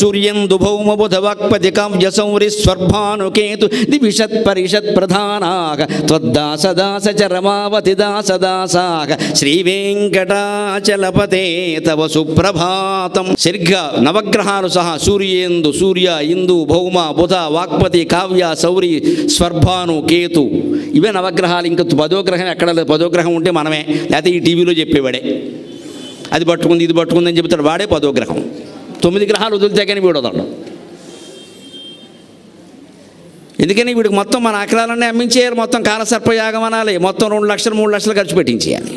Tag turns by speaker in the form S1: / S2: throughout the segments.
S1: సూర్యందు భౌమ బుధ వాక్పతి కావ్య సౌరి స్వర్భానుకేతు దివిషత్ పరిషత్ ప్రధానాగ త్వద్దాస దాస చరమావతి దాస దాసాగ శ్రీ వెంకటాచలపతే తవ సుప్రభాతం సరిగ్గా నవగ్రహాలు సహా సూర్యేందు సూర్య ఇందు భౌమ బుధ వాక్పతి కావ్య సౌరి స్వర్భాను కేతు ఇవే నవగ్రహాలు. ఇంకా పదో గ్రహం ఎక్కడ లేదు. పదో గ్రహం ఉంటే మనమే. లేకపోతే ఈ టీవీలో చెప్పేవాడే. అది పట్టుకుంది ఇది పట్టుకుంది అని చెబుతాడు. వాడే పదో గ్రహం తొమ్మిది గ్రహాలు వదిలితే కానీ వీడు వదలడు. ఎందుకని వీడికి మొత్తం మన అక్రాలన్నీ అమ్మించేయాలి మొత్తం కాలసర్పయాగం అనాలి మొత్తం రెండు లక్షలు మూడు లక్షలు ఖర్చు పెట్టించేయాలి.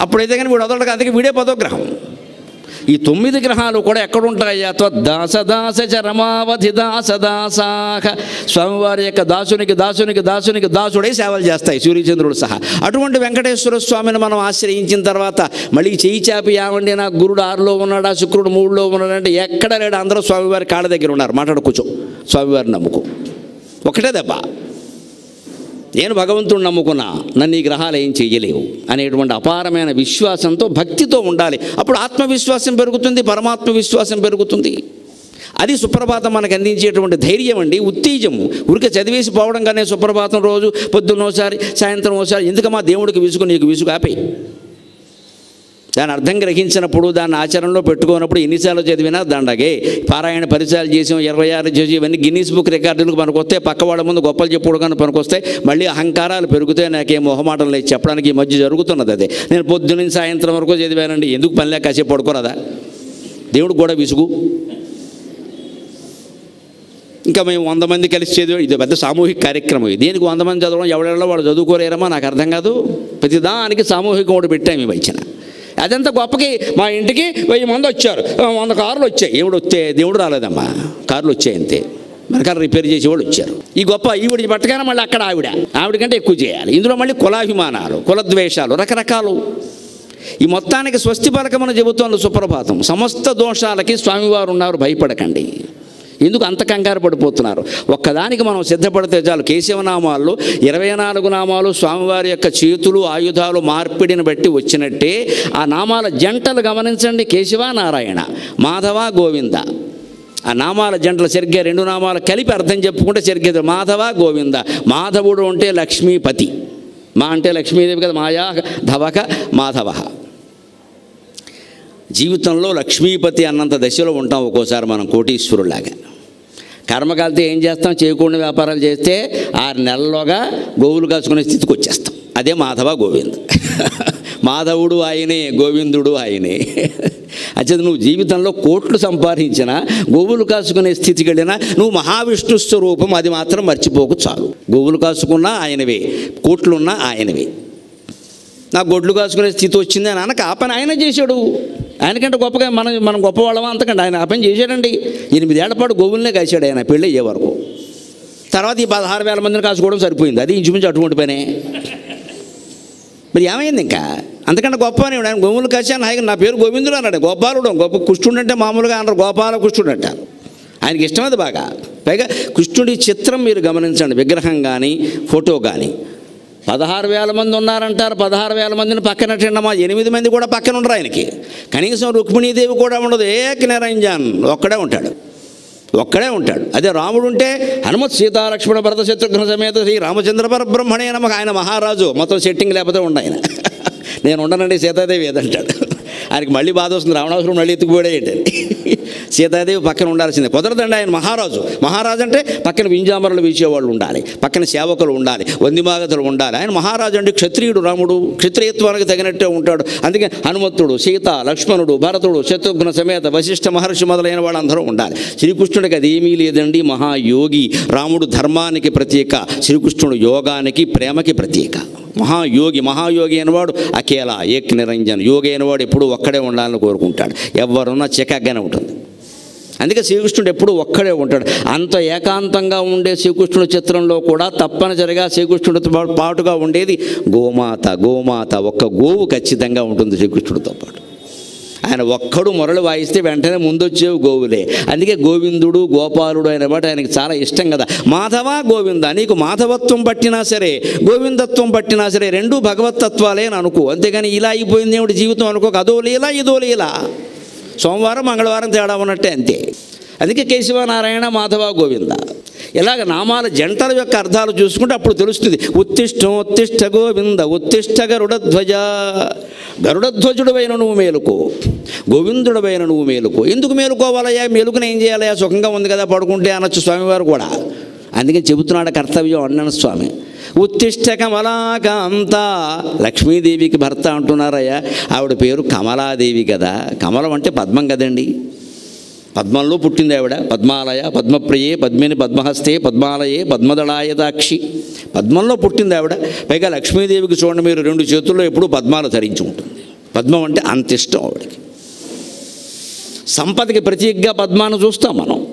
S1: అప్పుడైతే కానీ వీడు వదలడు అందుకే వీడే పదో గ్రహం. ఈ తొమ్మిది గ్రహాలు కూడా ఎక్కడుంటాయా దాస దాస చ రమావధి దాస దాసాహ స్వామివారి యొక్క దాసునికి దాసునికి దాసునికి దాసుడే సేవలు చేస్తాయి సూర్యచంద్రుడు సహా. అటువంటి వెంకటేశ్వర స్వామిని మనం ఆశ్రయించిన తర్వాత మళ్ళీ చేయి చాపి యావండి నా గురుడు ఆరులో ఉన్నాడా శుక్రుడు మూడులో ఉన్నాడంటే ఎక్కడ లేడు అందరూ స్వామివారి కాళ్ళ దగ్గర ఉన్నారు. మాట్లాడుకోవచ్చు స్వామివారిని నమ్ముకో. ఒకటే దెబ్బ. నేను భగవంతుడు నమ్ముకున్నా నన్ను ఈ గ్రహాలు ఏం చెయ్యలేవు అనేటువంటి అపారమైన విశ్వాసంతో భక్తితో ఉండాలి. అప్పుడు ఆత్మవిశ్వాసం పెరుగుతుంది పరమాత్మ విశ్వాసం పెరుగుతుంది. అది సుప్రభాతం మనకు అందించేటువంటి ధైర్యం అండి ఉత్తేజము. ఉరిక చదివేసి పోవడం కానీ సుప్రభాతం రోజు పొద్దున్నోసారి సాయంత్రం ఒకసారి ఎందుకమ్మా దేవుడికి విసుగు నీకు విసుగు ఆపే. దాని అర్థం గ్రహించినప్పుడు దాన్ని ఆచరణలో పెట్టుకున్నప్పుడు ఎన్నిసార్లు చదివినా దండగే. పారాయణ పరిచయాలు చేసాం ఇరవై ఆరు చేసి ఇవన్నీ గిన్నీస్ బుక్ రికార్డులకు మనకు వస్తే పక్క వాళ్ళ ముందు గొప్పలు చెప్పుడు కానీ పనికి వస్తే మళ్ళీ అహంకారాలు పెరుగుతాయి నాకేం మొహమాటం లేదు. చెప్పడానికి ఈ మధ్య జరుగుతున్నది అదే. నేను పొద్దున్న సాయంత్రం వరకు చదివానండి. ఎందుకు పని లేక కాసేపు పడుకోరాదా? దేవుడు కూడా విసుగు. ఇంకా మేము వంద మంది కలిసి చదివాం. ఇది పెద్ద సామూహిక కార్యక్రమం దేనికి వంద మంది చదవడం ఎవరెళ్ళో వాళ్ళు చదువుకోలేరమా నాకు అర్థం కాదు. ప్రతిదానికి సామూహికం ఒకటి పెట్టాము ఈ వచ్చిన అదంతా గొప్పకి మా ఇంటికి వెయ్యి మంది వచ్చారు. వంద కార్లు వచ్చాయి. ఎవడు వస్తే దేవుడు రాలేదమ్మా. కార్లు వచ్చాయి అంతే. మనకాల రిపేర్ చేసేవాళ్ళు వచ్చారు. ఈ గొప్ప ఈవిడి పట్టగానే మళ్ళీ అక్కడ ఆవిడ. ఆవిడ కంటే ఎక్కువ చేయాలి. ఇందులో మళ్ళీ కులాభిమానాలు కులద్వేషాలు రకరకాలు. ఈ మొత్తానికి స్వస్తి పలకమని చెబుతోంది సుప్రభాతం. సమస్త దోషాలకి స్వామివారు ఉన్నారు భయపడకండి. ఎందుకు అంత కంగారు పడిపోతున్నారు? ఒక్కదానికి మనం సిద్ధపడితే చాలు. కేశవనామాల్లో ఇరవై నాలుగు నామాలు స్వామివారి యొక్క చేతులు ఆయుధాలు మార్పిడిని బట్టి వచ్చినట్టే ఆ నామాల జంటలు గమనించండి. కేశవ నారాయణ మాధవ గోవింద. ఆ నామాల జంటలు సరిగ్గా రెండు నామాలు కలిపి అర్థం చెప్పుకుంటే సరిగ్గా మాధవ గోవింద. మాధవుడు అంటే లక్ష్మీపతి. మా అంటే లక్ష్మీదేవి కదా మాయా ధవక మాధవ. జీవితంలో లక్ష్మీపతి అన్నంత దశలో ఉంటాం ఒక్కోసారి మనం కోటీశ్వరులాగా కర్మకాలతో ఏం చేస్తాం? చేయకుండా వ్యాపారాలు చేస్తే ఆరు నెలల్లోగా గోవులు కాచుకునే స్థితికి వచ్చేస్తాం. అదే మాధవ గోవింద్. మాధవుడు ఆయనే గోవిందుడు ఆయనే. అచ్చది నువ్వు జీవితంలో కోట్లు సంపాదించినా గోవులు కాసుకునే స్థితికి వెళ్ళినా నువ్వు మహావిష్ణు స్వరూపం అది మాత్రం మర్చిపోకు చాలు. గోవులు కాసుకున్నా ఆయనవే కోట్లున్నా ఆయనవే. నాకు గొడ్లు కాసుకునే స్థితి వచ్చింది అని అనక ఆ పని ఆయన చేశాడు. ఆయనకంటే గొప్పగా మనం మనం గొప్పవాళ్ళమా? అంతకంటే ఆయన ఆ పని చేశాడండి. ఎనిమిదేళ్ళ పాటు గోవులనే కాశాడు ఆయన పెళ్ళి అయ్యే వరకు. తర్వాత ఈ పదహారు వేల మందిని కాసుకోవడం సరిపోయింది. అది ఇంచుమించు అటువంటి పనే. మరి ఏమైంది ఇంకా? అంతకంటే గొప్ప అని ఆయన గోవులు కాశాను. ఆయన నా పేరు గోవిందుడు అన్నాడు. గోపాలుడు గొప్ప కృష్ణుడు అంటే మామూలుగా అన్నారు గోపాల కృష్ణుడు అంటారు. ఆయనకి ఇష్టమైంది బాగా. పైగా కృష్ణుడి చిత్రం మీరు గమనించండి. విగ్రహం కానీ ఫోటో కానీ పదహారు వేల మంది ఉన్నారంటారు. పదహారు వేల మందిని పక్కన మా ఎనిమిది మంది కూడా పక్కన ఉండరు ఆయనకి. కనీసం రుక్మిణీదేవి కూడా ఉండదు. ఏక నిరంజన్ ఒక్కడే ఉంటాడు. ఒక్కడే ఉంటాడు. అదే రాముడు ఉంటే హనుమత్ సీతాలక్ష్మణ భరత శత్రుఘ్న సమేత శ్రీ రామచంద్ర పరబ్రహ్మణే నమక ఆయన మహారాజు. మొత్తం సెట్టింగ్ లేకపోతే ఉండ ఆయన. నేను ఉండనండి సీతాదేవి ఏదంటాడు. ఆయనకి మళ్ళీ బాధ వస్తుంది. రావణాసురుడు మళ్ళీ ఎత్తుకుపోయాడు ఏంటండి సీతాదేవి పక్కన ఉండాల్సిందే. కుదరదండి ఆయన మహారాజు. మహారాజు అంటే పక్కన వింజామరలు వీచేవాళ్ళు ఉండాలి. పక్కన సేవకులు ఉండాలి. వందిమాగతులు ఉండాలి. ఆయన మహారాజు అంటే క్షత్రియుడు రాముడు. క్షత్రియత్వానికి తగినట్టే ఉంటాడు. అందుకే హనుమంతుడు సీత లక్ష్మణుడు భరతుడు శత్రుఘ్న సమేత వశిష్ఠ మహర్షి మొదలైన వాళ్ళందరూ ఉండాలి. శ్రీకృష్ణుడికి అది ఏమీ లేదండి. మహాయోగి. రాముడు ధర్మానికి ప్రత్యేక. శ్రీకృష్ణుడు యోగానికి ప్రేమకి ప్రత్యేక. మహాయోగి. మహాయోగి అయినవాడు అకేలా ఏక్ నిరంజన్ యోగి అయినవాడు ఎప్పుడూ ఒక్కడే ఉండాలని కోరుకుంటాడు. ఎవరున్నా చికాగ్గానే ఉంటుంది. అందుకే శ్రీకృష్ణుడు ఎప్పుడు ఒక్కడే ఉంటాడు. అంత ఏకాంతంగా ఉండే శ్రీకృష్ణుడి చిత్రంలో కూడా తప్పనిసరిగా శ్రీకృష్ణుడితో పాటుగా ఉండేది గోమాత గోమాత ఒక్క గోవు ఖచ్చితంగా ఉంటుంది శ్రీకృష్ణుడితో పాటు. ఆయన ఒక్కడు మొరలు వాయిస్తే వెంటనే ముందొచ్చేవి గోవులే. అందుకే గోవిందుడు గోపాలుడు అయిన బట్టి ఆయనకి చాలా ఇష్టం కదా. మాధవ గోవింద నీకు మాధవత్వం పట్టినా సరే గోవిందత్వం పట్టినా సరే రెండూ భగవత్తత్వాలే అని అనుకో. అంతేగాని ఇలా అయిపోయింది ఏమిటి జీవితం అనుకోక. అదో లీలా ఇదో లీలా. సోమవారం మంగళవారం తేడా ఉన్నట్టే అంతే. అందుకే కేశవనారాయణ మాధవ గోవింద. ఇలాగ నామాల జంటల యొక్క అర్థాలు చూసుకుంటే అప్పుడు తెలుస్తుంది. ఉత్తిష్టం ఉత్తిష్ట గోవింద ఉత్తిష్ట గరుడధ్వజ. గరుడధ్వజుడవైన నువ్వు మేలుకో. గోవిందుడవైన నువ్వు మేలుకో. ఎందుకు మేలుకోవాలయ్యా? మేలుకుని ఏం చేయాలయ్యా? సుఖంగా ఉంది కదా పడుకుంటే అనొచ్చు స్వామివారు కూడా. అందుకని చెబుతున్నాడు కర్తవ్యం అన్నాను స్వామి. ఉత్తిష్ట కమలాకాంత లక్ష్మీదేవికి భర్త అంటున్నారయ్యా. ఆవిడ పేరు కమలాదేవి కదా. కమలం అంటే పద్మం కదండి. పద్మంలో పుట్టింది ఆవిడ. పద్మాలయ పద్మప్రియే పద్మిని పద్మహస్తే పద్మాలయే పద్మదళాయదాక్షి పద్మంలో పుట్టింది ఆవిడ. పైగా లక్ష్మీదేవికి చూడండి మీరు రెండు చేతుల్లో ఎప్పుడూ పద్మాలు ధరించి ఉంటుంది. పద్మం అంటే అంత ఇష్టం ఆవిడకి. సంపదకి ప్రతీకగా పద్మాను చూస్తాం మనం.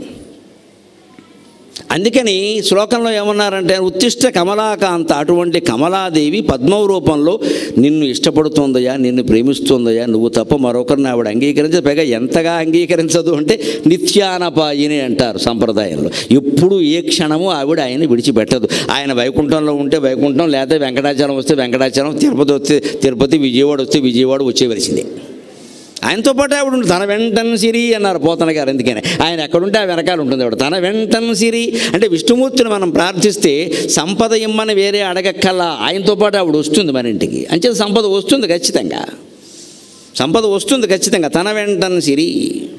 S1: అందుకని శ్లోకంలో ఏమన్నారంటే ఉత్తిష్ట కమలాకాంత అటువంటి కమలాదేవి పద్మవ రూపంలో నిన్ను ఇష్టపడుతుందయా నిన్ను ప్రేమిస్తుందయా నువ్వు తప్ప మరొకరిని ఆవిడ అంగీకరించదు. పైగా ఎంతగా అంగీకరించదు అంటే నిత్యానపాయిని అంటారు సంప్రదాయంలో. ఎప్పుడు ఏ క్షణము ఆవిడ ఆయన విడిచిపెట్టదు. ఆయన వైకుంఠంలో ఉంటే వైకుంఠం లేకపోతే వెంకటాచలం వస్తే వెంకటాచలం తిరుపతి వస్తే తిరుపతి విజయవాడ వస్తే విజయవాడ వచ్చేవలసిందే ఆయనతో పాటు ఆవిడ ఉంటుంది. తన వెంటన్ సిరి అన్నారు పోతన గారు ఎందుకని ఆయన ఎక్కడుంటే ఆ వెనకాల ఉంటుంది ఆవిడ. తన వెంటన్ సిరి అంటే విష్ణుమూర్తిని మనం ప్రార్థిస్తే సంపద ఇమ్మని వేరే అడగక్కల్లా ఆయనతో పాటు ఆవిడ వస్తుంది మన ఇంటికి. అంచే సంపద వస్తుంది ఖచ్చితంగా. సంపద వస్తుంది ఖచ్చితంగా తన వెంటన్ సిరి.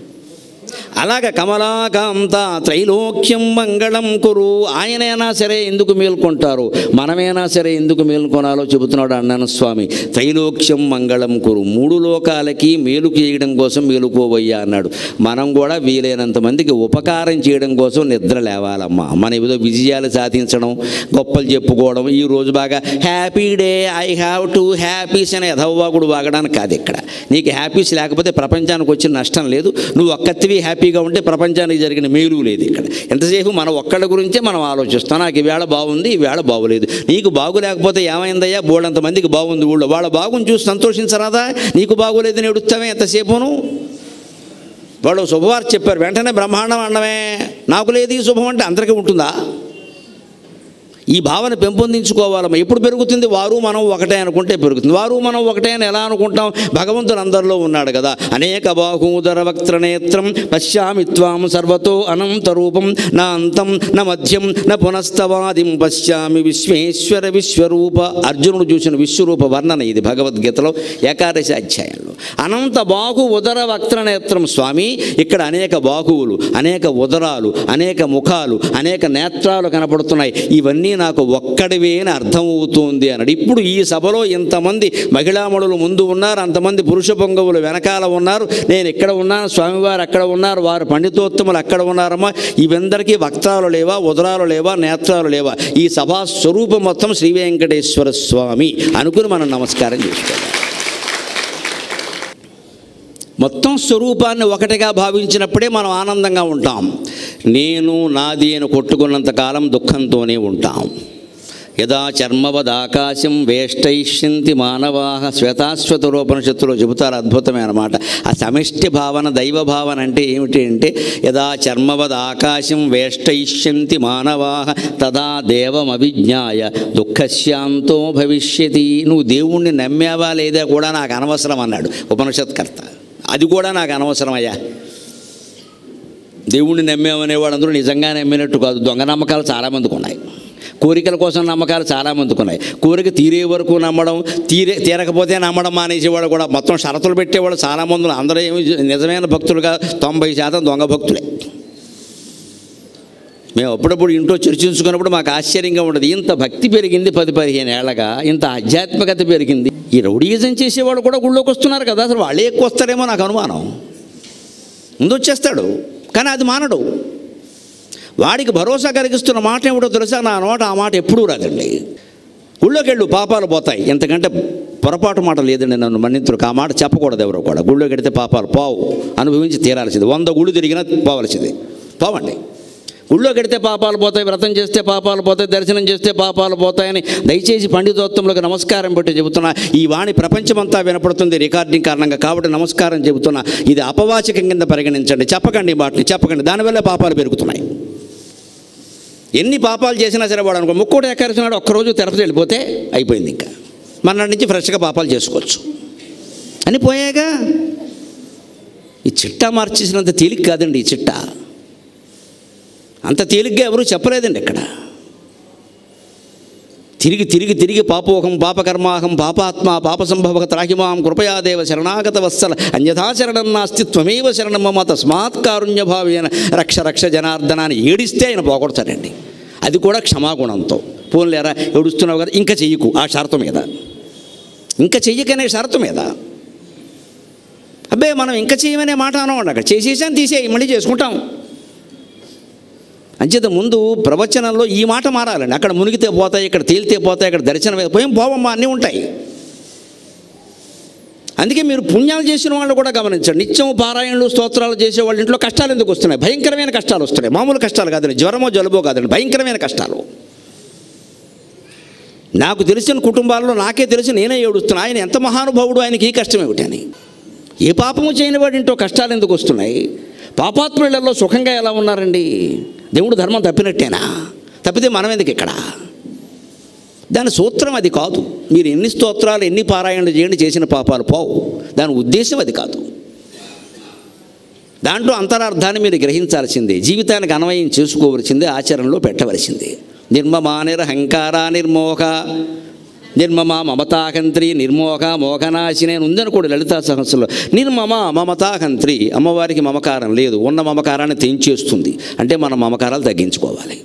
S1: అలాగ కమలాకాంత త్రైలోక్యం మంగళం కురు. ఆయనైనా సరే ఎందుకు మేల్కొంటారు? మనమైనా సరే ఎందుకు మేల్కొనాలో చెబుతున్నాడు అన్నాను స్వామి త్రైలోక్యం మంగళం కురు. మూడు లోకాలకి మేలు చేయడం కోసం మేలుకోవయ్యా అన్నాడు. మనం కూడా వీలైనంత మందికి ఉపకారం చేయడం కోసం నిద్ర లేవాలమ్మా. మన ఏదో విజయాలు సాధించడం గొప్పలు చెప్పుకోవడం ఈ రోజు బాగా happy day I have to happies అనే కూడా వాగడానికి కాదు ఇక్కడ. నీకు హ్యాపీస్ లేకపోతే ప్రపంచానికి వచ్చిన నష్టం లేదు. నువ్వు ఒక్కతివి హ్యాపీగా ఉంటే ప్రపంచానికి జరిగిన మేలు లేదు ఇక్కడ. ఎంతసేపు మన ఒక్కళ్ళ గురించే మనం ఆలోచిస్తాం. నాకు ఈవేళ బాగుంది ఈవేళ బాగులేదు. నీకు బాగులేకపోతే ఏమైందయ్యా? బోళ్ళంత మందికి బాగుంది ఊళ్ళో. వాళ్ళ బాగుని చూసి సంతోషించరాదా? నీకు బాగోలేదని ఎడుస్తావే ఎంతసేపును? వాళ్ళు శుభవార్త చెప్పారు. వెంటనే బ్రహ్మాండం అన్నమే. నాకు లేదు ఈ శుభం అంటే అందరికీ ఉంటుందా? ఈ భావన పెంపొందించుకోవాలమ్మా. ఎప్పుడు పెరుగుతుంది? వారు మనం ఒకటే అనుకుంటే పెరుగుతుంది. వారు మనం ఒకటే అని ఎలా అనుకుంటాం? భగవంతుడు అందరిలో ఉన్నాడు కదా. అనేక బాహూదర వక్త్ర నేత్రం పశ్యామి త్వాం సర్వతో అనంత రూపం. నా అంతం నా మధ్యం నా పునస్తవాదిం పశ్యామి విశ్వేశ్వర విశ్వరూప. అర్జునుడు చూసిన విశ్వరూప వర్ణన ఇది భగవద్గీతలో ఏకాదశి అధ్యాయంలో. అనంత బాహు ఉదర వక్త్ర నేత్రం స్వామి ఇక్కడ అనేక బాహువులు అనేక ఉదరాలు అనేక ముఖాలు అనేక నేత్రాలు కనపడుతున్నాయి. ఇవన్నీ నాకు ఒక్కడివే అని అర్థమవుతుంది అన్నాడు. ఇప్పుడు ఈ సభలో ఇంతమంది మహిళామణులు ముందు ఉన్నారు అంతమంది పురుష పొంగవులు వెనకాల ఉన్నారు. నేను ఇక్కడ ఉన్నాను? స్వామివారు అక్కడ ఉన్నారు? వారు పండితోత్తములు అక్కడ ఉన్నారమ్మా? ఇవందరికీ వక్తాలు లేవా? ఉదరాలు లేవా? నేత్రాలు లేవా? ఈ సభా స్వరూపం మొత్తం శ్రీ వెంకటేశ్వర స్వామి అనుకుని మనం నమస్కారం చేసుకోవాలి. మొత్తం స్వరూపాన్ని ఒకటిగా భావించినప్పుడే మనం ఆనందంగా ఉంటాం. నేను నాది అని కొట్టుకున్నంత కాలం దుఃఖంతోనే ఉంటాం. యదా చర్మవద్ ఆకాశం వేష్టయిష్యంతి మానవా శ్వేతాశ్వత రూపనిషత్తులో చెబుతారు అద్భుతమైన మాట ఆ సమిష్టి భావన దైవ భావన అంటే ఏమిటి అంటే యదా చర్మవద్ ఆకాశం వేష్టయిష్యంతి మానవాహ తదా దేవం దుఃఖశాంతో భవిష్యతి. నువ్వు దేవుణ్ణి నమ్మావా లేదా కూడా నాకు అనవసరం అన్నాడు ఉపనిషత్కర్త. అది కూడా నాకు అనవసరమయ్యా. దేవుణ్ణి నమ్మేమనేవాడు అందరూ నిజంగా నమ్మినట్టు కాదు. దొంగ నమ్మకాలు చాలామందికి ఉన్నాయి. కోరికల కోసం నమ్మకాలు చాలామందికి ఉన్నాయి. కోరిక తీరే వరకు నమ్మడం తీరే తీరకపోతే నమ్మడం మానేసేవాడు కూడా. మొత్తం షరతులు పెట్టేవాడు చాలామంది అందరూ ఏమి నిజమైన భక్తులుగా తొంభై శాతం దొంగ భక్తులే. మేము అప్పుడప్పుడు ఇంట్లో చర్చించుకున్నప్పుడు మాకు ఆశ్చర్యంగా ఉండదు. ఇంత భక్తి పెరిగింది పది పదిహేను ఏళ్ళగా ఇంత ఆధ్యాత్మికత పెరిగింది. ఈ రౌడీజం చేసేవాళ్ళు కూడా గుళ్ళోకి వస్తున్నారు కదా అసలు వాళ్ళే ఎక్కువ వస్తారేమో నాకు అనుమానం. ముందు వచ్చేస్తాడు కానీ అది మానడు. వాడికి భరోసా కలిగిస్తున్న మాట ఏమిటో తెలుసా? నా నోట ఆ మాట ఎప్పుడూ రాదండి. గుళ్ళోకి వెళ్ళు పాపాలు పోతాయి. ఎంతకంటే పొరపాటు మాట లేదండి నన్ను మన్నింతులకు ఆ మాట చెప్పకూడదు ఎవరో కూడా. గుళ్ళోకి వెడితే పాపాలు పోవు. అనుభవించి తీరాల్సింది. వంద గుళ్ళు తిరిగినా పోవలసింది. పోవండి. గుళ్ళో కడితే పాపాలు పోతాయి వ్రతం చేస్తే పాపాలు పోతాయి దర్శనం చేస్తే పాపాలు పోతాయని దయచేసి పండితోత్వంలోకి నమస్కారం పెట్టి చెబుతున్నా. ఈ వాణి ప్రపంచమంతా వినపడుతుంది రికార్డింగ్ కారణంగా కాబట్టి నమస్కారం చెబుతున్నా. ఇది అపవాచకం కింద పరిగణించండి. చెప్పకండి ఈ మాటని చెప్పకండి. దానివల్ల పాపాలు పెరుగుతున్నాయి. ఎన్ని పాపాలు చేసినా సరే వాడు అనుకో ముక్కోటి ఏకాదశి ఒక్కరోజు తిరుపతి వెళ్ళిపోతే అయిపోయింది ఇంకా. మన్నాటి నుంచి ఫ్రెష్గా పాపాలు చేసుకోవచ్చు. అని పోయాగా. ఈ చిట్టా మార్చేసినంత తేలిక కాదండి ఈ చిట్టా. అంత తేలిగ్గా ఎవరూ చెప్పలేదండి ఇక్కడ. తిరిగి తిరిగి తిరిగి పాపోహం పాపకర్మాహం పాపాత్మ పాప సంభవ త్రాహిమాం కృపయాదేవ శరణాగత వత్సల అన్యథాచరణం నాస్తి త్వమేవ శరణం మమ తస్మాత్ కారుణ్యభావేన రక్ష రక్ష జనార్దనాన్ని ఏడిస్తే ఆయన పోగొడతారండి అది కూడా క్షమాగుణంతో. పోన్లేరా ఏడుస్తున్నావు కదా ఇంకా చెయ్యకు ఆ షరతు మీద. ఇంకా చెయ్యకనే షరతు మీద. అబ్బే మనం ఇంకా చేయమనే మాట అనవండి అక్కడ. చేసేసాను తీసేయి మళ్ళీ చేసుకుంటాం. అంచేత ముందు ప్రవచనంలో ఈ మాట మారాలండి. అక్కడ మునిగితే పోతాయి ఇక్కడ తేలితే పోతాయి ఇక్కడ దర్శనం పోయి పోవమ్మా అన్నీ ఉంటాయి. అందుకే మీరు పుణ్యాలు చేసిన వాళ్ళు కూడా గమనించండి. నిత్యం పారాయణలు స్తోత్రాలు చేసే వాళ్ళ ఇంట్లో కష్టాలు ఎందుకు వస్తున్నాయి? భయంకరమైన కష్టాలు వస్తున్నాయి. మామూలు కష్టాలు కాదండి. జ్వరమో జలుబో కాదండి. భయంకరమైన కష్టాలు. నాకు తెలిసిన కుటుంబాల్లో నాకే తెలిసి నేనే ఏడుస్తున్నా. ఆయన ఎంత మహానుభావుడు ఆయనకి ఈ కష్టం ఏమిటని ఏ పాపము చేయని వాడింటో కష్టాలు ఎందుకు వస్తున్నాయి? పాపాత్ములలో సుఖంగా ఎలా ఉన్నారండి? దేవుడు ధర్మం తప్పినట్టేనా? తప్పితే మనం ఎందుకు ఇక్కడ? దాని సూత్రం అది కాదు. మీరు ఎన్ని స్తోత్రాలు ఎన్ని పారాయణలు చేయండి చేసిన పాపాలు పోవు. దాని ఉద్దేశం అది కాదు. దాంట్లో అంతరార్థాన్ని మీరు గ్రహించాల్సిందే. జీవితానికి అన్వయం చేసుకోవలసిందే ఆచరణలో పెట్టవలసిందే. నిర్మమా నిరహంకార నిర్మోహ. నిర్మమ మమతాకంత్రి నిర్మోహ మోహనాశిని అని ఉందనుకోండి లలితా సహస్రంలో. నిర్మమ మమతాకంత్రి అమ్మవారికి మమకారం లేదు ఉన్న మమకారాన్ని తెంచేస్తుంది. అంటే మనం మమకారాలు తగ్గించుకోవాలి.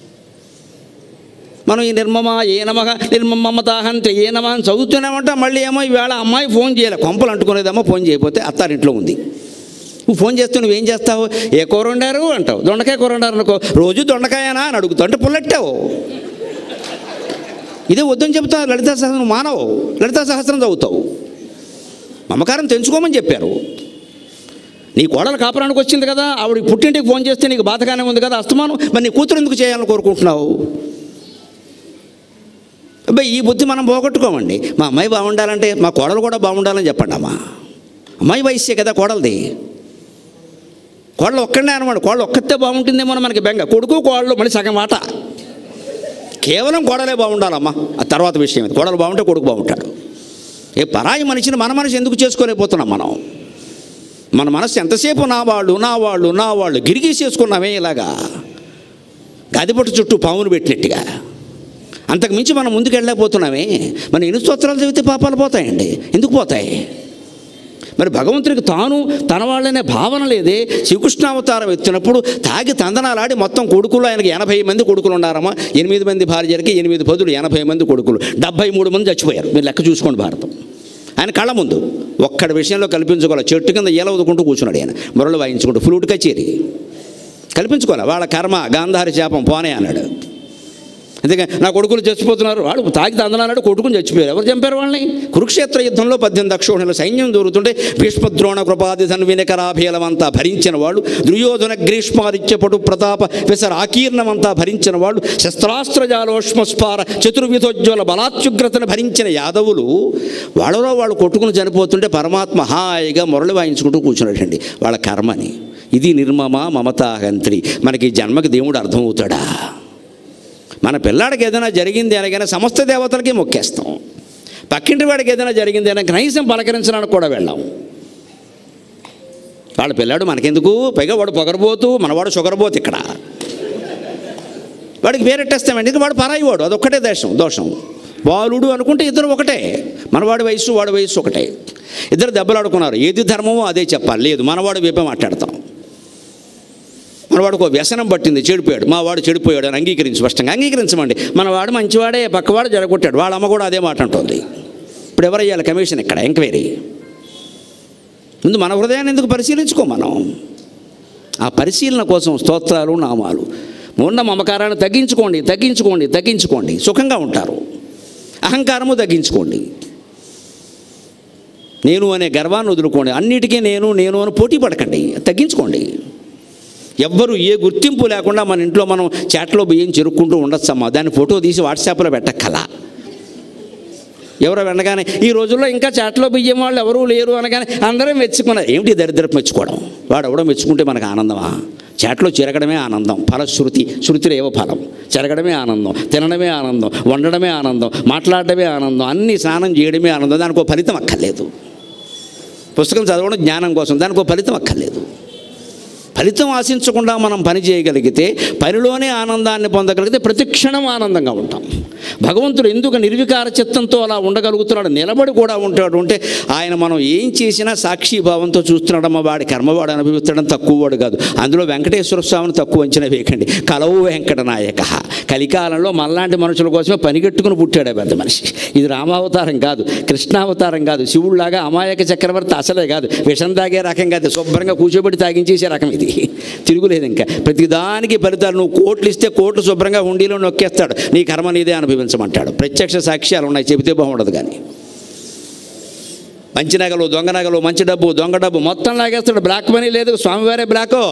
S1: మనం ఈ నిర్మమ ఏ నమ నిర్మమ మమతాహంత్రి ఏ నమ అని చదువుతున్నామంటే మళ్ళీ ఏమో ఈవేళ అమ్మాయి ఫోన్ చేయలే. కొంపలు అంటుకునేదేమో ఫోన్ చేయకపోతే అత్తారింట్లో ఉంది. నువ్వు ఫోన్ చేస్తే నువ్వేం చేస్తావు? ఏ కూర వండారు అంటావు. దొండకాయ కూర వండారు అనుకో రోజు దొండకాయనా అని అడుగుతావు అంటే పుల్లెట్టావు. ఇదే వద్దని చెప్తా లలితా సహస్రం మానవు. లలితా సహస్రం చదువుతావు. మమకారం తెంచుకోమని చెప్పారు. నీ కోడలు కాపురానికి వచ్చింది కదా ఆవిడ పుట్టింటికి ఫోన్ చేస్తే నీకు బాధగానే ఉంది కదా అస్తమానం. మరి నీ కూతురు ఎందుకు చేయాలని కోరుకుంటున్నావు? అబ్బాయి ఈ బుద్ధి మనం పోగొట్టుకోమండి. మా అమ్మాయి బాగుండాలంటే మా కోడలు కూడా బాగుండాలని చెప్పండి అమ్మా. అమ్మాయి వయస్సే కదా కోడలది. కోడలు ఒక్కడే అనమాట. కోళ్ళు ఒక్కతే బాగుంటుందేమో మనకి బెంగ. కొడుకు కోడలు మళ్ళీ సగం మాట. కేవలం గోడలే బాగుండాలమ్మా. ఆ తర్వాత విషయం గోడలు బాగుంటే కొడుకు బాగుంటాడు. ఏ పరాయి మనిషిని మన మనసు ఎందుకు చేసుకోలేకపోతున్నాం మనం? మన మనసు ఎంతసేపు నా వాళ్ళు నా వాళ్ళు నా వాళ్ళు గిరిగీసేసుకున్నామే ఇలాగా? గదిపట్టు చుట్టూ పామును పెట్టినట్టుగా? అంతకు మించి మనం ముందుకు వెళ్ళలేకపోతున్నామే మన ఎన్ని స్తోత్రాలు చదివితే పాపాలు పోతాయండి? ఎందుకు పోతాయి? మరి భగవంతుడికి తాను తన వాళ్ళనే భావన లేదే. శ్రీకృష్ణావతారం ఎత్తినప్పుడు తాగి తందనాలాడి మొత్తం కొడుకులు ఆయనకి ఎనభై మంది కొడుకులు ఉన్నారమ్మా. ఎనిమిది మంది భార్యలకి ఎనిమిది పదులు ఎనభై మంది కొడుకులు. డెబ్బై మూడు మంది చచ్చిపోయారు. మీరు లెక్క చూసుకోండి భారతం. ఆయన కళ్ళ ముందు ఒక్కడి విషయంలో కల్పించుకోవాలి. చెట్టు కింద ఏలవదుకుంటూ కూర్చున్నాడు ఆయన. మురళి వాయించుకుంటూ ఫ్లూట్ కచేరి. కల్పించుకోవాలి. వాళ్ళ కర్మ గాంధారి శాపం పోనే అన్నాడు. అందుకే నా కొడుకులు చచ్చిపోతున్నారు. వాడు తాగి తందనాడు కొడుకుని చచ్చిపోయారు. ఎవరు చంపారు వాళ్ళని? కురుక్షేత్ర యుద్ధంలో పద్దెనిమిది అక్షోహిణుల సైన్యం దొరుకుతుంటే భీష్మద్రోణ కృపాది వినకరాభీలమంతా భరించిన వాళ్ళు దుర్యోధన గ్రీష్మాదిత్యపటు ప్రతాప విసర ఆకీర్ణమంతా భరించిన వాళ్ళు శస్త్రాస్త్రజాలోష్మస్పార చతుర్విధోజ్వల బలాత్యుగ్రతను భరించిన యాదవులు వాళ్ళలో వాళ్ళు కొట్టుకుని చనిపోతుంటే పరమాత్మ హాయిగా మురళి వాయించుకుంటూ కూర్చున్నాడండి. వాళ్ళ కర్మని. ఇది నిర్మమ మమతాహంత్రి మనకి జన్మకి దేవుడు అర్థమవుతాడా? మన పిల్లాడికి ఏదైనా జరిగింది అనగానే సమస్త దేవతలకి మొక్కేస్తాం. పక్కింటి వాడికి ఏదైనా జరిగింది అని కనీసం పలకరించడానికి కూడా వెళ్ళాం. వాళ్ళ పిల్లాడు మనకెందుకు? పైగా వాడు పొగరబోతు మనవాడు షుగర్బోతు ఇక్కడ. వాడికి పేరెట్టేస్తామండి ఇంకా వాడు పరాయి వాడు అదొక్కటే దేశం దోషం. బాలుడు అనుకుంటే ఇద్దరు ఒకటే. మనవాడి వయసు వాడి వయస్సు ఒకటే. ఇద్దరు దెబ్బలాడుకున్నారు. ఏది ధర్మమో అదే చెప్పాలి. లేదు మనవాడు వేపే మాట్లాడతాం. మనవాడికి ఒక వ్యసనం పట్టింది చెడిపోయాడు. మా వాడు చెడిపోయాడు అని అంగీకరించి స్పష్టంగా అంగీకరించమండి. మనవాడు మంచివాడే పక్కవాడు జరగొట్టాడు వాళ్ళ అమ్మ కూడా అదే మాట అంటుంది. ఇప్పుడు ఎవరు అయ్యాలి? కమిషన్ ఇక్కడ ఎంక్వైరీ. ముందు మన హృదయాన్ని ఎందుకు పరిశీలించుకో మనం? ఆ పరిశీలన కోసం స్తోత్రాలు నామాలు. ఉన్న మమకారాన్ని తగ్గించుకోండి తగ్గించుకోండి తగ్గించుకోండి. సుఖంగా ఉంటారు. అహంకారము తగ్గించుకోండి. నేను అనే గర్వాన్ని వదులుకోండి. అన్నిటికీ నేను నేను అని పోటీ పడకండి. తగ్గించుకోండి. ఎవ్వరు ఏ గుర్తింపు లేకుండా మన ఇంట్లో మనం చాట్లో బియ్యం చెరుక్కుంటూ ఉండొచ్చమ్మా. దాన్ని ఫోటో తీసి వాట్సాప్లో పెట్టక్కల. ఎవరో వెనగానే ఈ రోజుల్లో ఇంకా చాట్లో బియ్యం వాళ్ళు ఎవరూ లేరు అనగానే అందరం మెచ్చుకున్నారు ఏమిటి దరిద్రపు మెచ్చుకోవడం? వాడు ఎవడో మెచ్చుకుంటే మనకు ఆనందమా? చాట్లో చెరగడమే ఆనందం ఫలశ్రుతి శృతిరేవ ఫలం. చెరగడమే ఆనందం తినడమే ఆనందం వండడమే ఆనందం మాట్లాడడమే ఆనందం అన్ని స్నానం చేయడమే ఆనందం దానికి ఒక ఫలితం అక్కర్లేదు. పుస్తకం చదవడం జ్ఞానం కోసం దానికి ఒక ఫలితం అక్కర్లేదు. ఫలితం ఆశించకుండా మనం పని చేయగలిగితే పనిలోనే ఆనందాన్ని పొందగలిగితే ప్రతి క్షణం ఆనందంగా ఉంటాం. భగవంతుడు ఎందుకు నిర్వికార చిత్తంతో అలా ఉండగలుగుతున్నాడు? నిలబడి కూడా ఉంటాడు. అంటే ఆయన మనం ఏం చేసినా సాక్షి భావంతో చూస్తున్నాడమ్మ వాడి కర్మవాడు అనుభవిస్తాడని తక్కువ వాడు కాదు. అందులో వెంకటేశ్వర స్వామిని తక్కువ అంచనా వేయకండి. కలవు వెంకటనాయక. కలికాలంలో మనలాంటి మనుషుల కోసమే పనిగట్టుకుని పుట్టాడు పెద్ద మనిషి. ఇది రామావతారం కాదు కృష్ణావతారం కాదు. శివుళ్ళాగా అమాయక చక్రవర్తి అసలే కాదు. విషం తాగే రకం కాదు. శుభ్రంగా కూర్చోబెట్టి తాగించేసే రకం ఇది. తిరుగులేదు ఇంకా. ప్రతిదానికి ఫలితాలు నువ్వు కోట్లు ఇస్తే కోట్లు శుభ్రంగా హుండీలో నొక్కేస్తాడు. నీ కర్మ నీదే అనుభవించమంటాడు. ప్రత్యక్ష సాక్ష్యాలు ఉన్నాయి చెబితే బాగుండదు కానీ. మంచి నగలు దొంగ నగలు మంచి డబ్బు దొంగ డబ్బు మొత్తం లాగేస్తాడు. బ్లాక్ మనీ లేదు స్వామివారే బ్లాకో.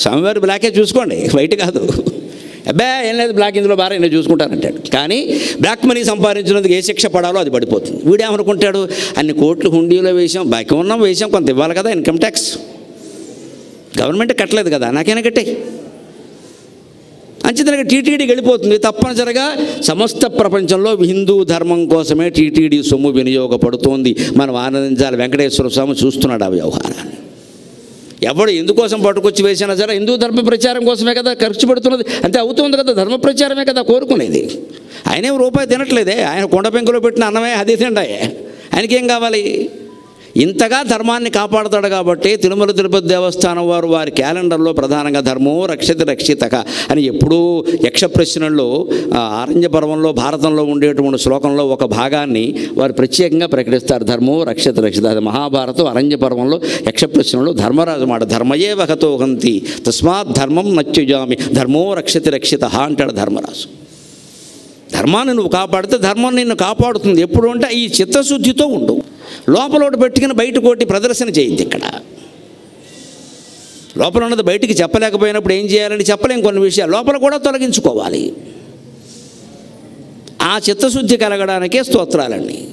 S1: స్వామివారి బ్లాకే చూసుకోండి బయట కాదు. అబ్బా ఏం లేదు బ్లాక్ ఇందులో బాగా నేను చూసుకుంటానంటాడు. కానీ బ్లాక్ మనీ సంపాదించినందుకు ఏ శిక్ష పడాలో అది పడిపోతుంది. వీడేమనుకుంటాడు? అన్ని కోట్లు హుండీలో వేసాం బాకీ ఉన్నాం వేసాం కొంత ఇవ్వాలి కదా ఇన్కమ్ ట్యాక్స్. గవర్నమెంట్ కట్టలేదు కదా నాకైనా కట్టే. అంచేతనగా టీటీడీకి వెళ్ళిపోతుంది తప్పనిసరిగా సమస్త ప్రపంచంలో హిందూ ధర్మం కోసమే టీటీడీ సొమ్ము వినియోగపడుతోంది. మనం ఆనందించాలి. వెంకటేశ్వర స్వామి చూస్తున్నాడు ఆ వ్యవహారాన్ని. ఎవడు ఎందుకోసం పట్టుకొచ్చి వేసినా సరే హిందూ ధర్మ ప్రచారం కోసమే కదా ఖర్చు పెడుతున్నది. అంతే అవుతుంది కదా ధర్మ ప్రచారమే కదా కోరుకునేది. ఆయనేం రూపాయి తినట్లేదే? ఆయన కొండ పెంకులో పెట్టిన అన్నమే అది తిండాయే ఆయనకేం కావాలి? ఇంతగా ధర్మాన్ని కాపాడుతాడు కాబట్టి తిరుమల తిరుపతి దేవస్థానం వారు వారి క్యాలెండర్లో ప్రధానంగా ధర్మో రక్షిత రక్షితక అని ఎప్పుడూ యక్ష ప్రశ్నల్లో ఆరంజ పర్వంలో భారతంలో ఉండేటువంటి శ్లోకంలో ఒక భాగాన్ని వారు ప్రత్యేకంగా ప్రకటిస్తారు. ధర్మో రక్షిత రక్షిత అది మహాభారతం అరణ్య పర్వంలో యక్ష ప్రశ్నలో ధర్మరాజు మాట ధర్మయే వహతో హంతి తస్మాత్ ధర్మం నత్యుజామి ధర్మో రక్షిత రక్షిత అంటాడు ధర్మరాజు. ధర్మాన్ని నువ్వు కాపాడితే ధర్మం నిన్ను కాపాడుతుంది. ఎప్పుడు అంటే ఈ చిత్తశుద్ధితో ఉండు. లోపల ఒకటి పెట్టుకుని బయట కోటి ప్రదర్శన చేయింది ఇక్కడ. లోపల ఉన్నది బయటికి చెప్పలేకపోయినప్పుడు ఏం చేయాలని చెప్పలేం కొన్ని విషయాలు. లోపల కూడా తొలగించుకోవాలి. ఆ చిత్తశుద్ధి కలగడానికే స్తోత్రాలండి.